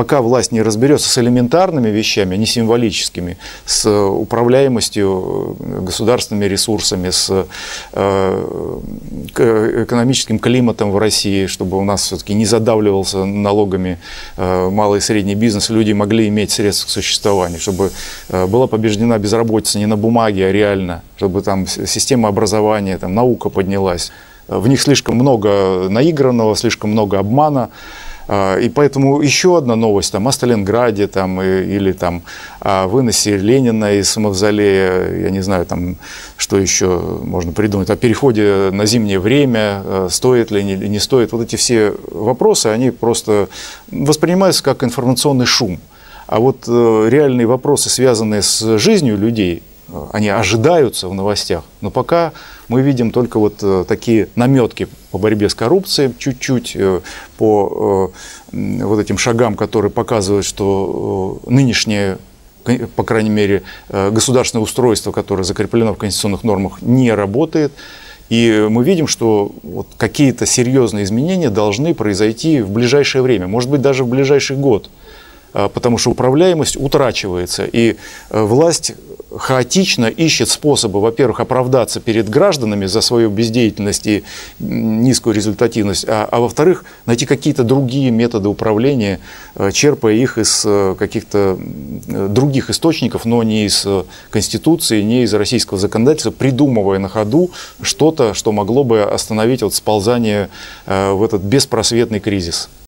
пока власть не разберется с элементарными вещами, а не символическими, с управляемостью государственными ресурсами, с экономическим климатом в России, чтобы у нас все-таки не задавливался налогами малый и средний бизнес, люди могли иметь средства к существованию, чтобы была побеждена безработица не на бумаге, а реально, чтобы там система образования, там наука поднялась. В них слишком много наигранного, слишком много обмана. А, и поэтому еще одна новость там, о Сталинграде там, или там, о выносе Ленина из мавзолея, я не знаю, там, что еще можно придумать, о переходе на зимнее время, э, стоит ли, не, не стоит. Вот эти все вопросы, они просто воспринимаются как информационный шум. А вот э, реальные вопросы, связанные с жизнью людей, они ожидаются в новостях. Но пока мы видим только вот э, такие наметки по борьбе с коррупцией, чуть-чуть по вот этим шагам, которые показывают, что нынешнее по крайней мере, государственное устройство, которое закреплено в конституционных нормах, не работает. И мы видим, что вот какие-то серьезные изменения должны произойти в ближайшее время, может быть, даже в ближайший год. Потому что управляемость утрачивается, и э, власть хаотично ищет способы, во-первых, оправдаться перед гражданами за свою бездеятельность и низкую результативность, а, а во-вторых, найти какие-то другие методы управления, э, черпая их из э, каких-то других источников, но не из Конституции, не из российского законодательства, придумывая на ходу что-то, что могло бы остановить вот сползание в этот беспросветный кризис.